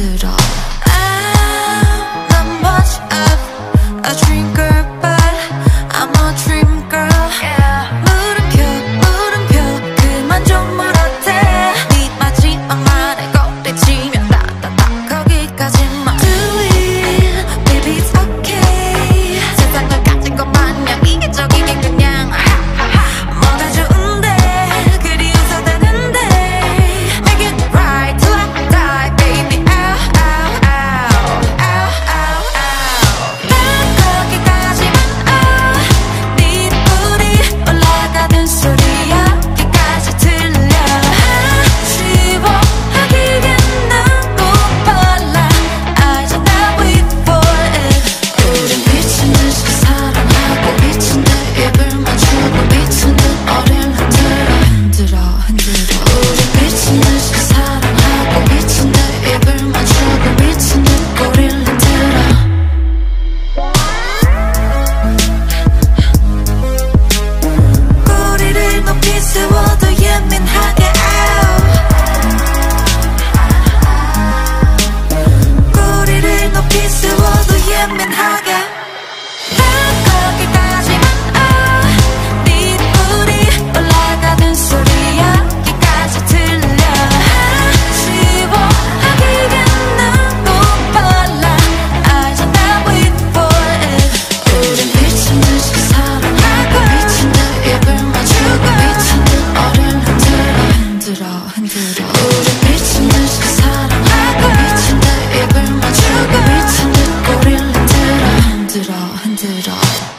it all. into it all.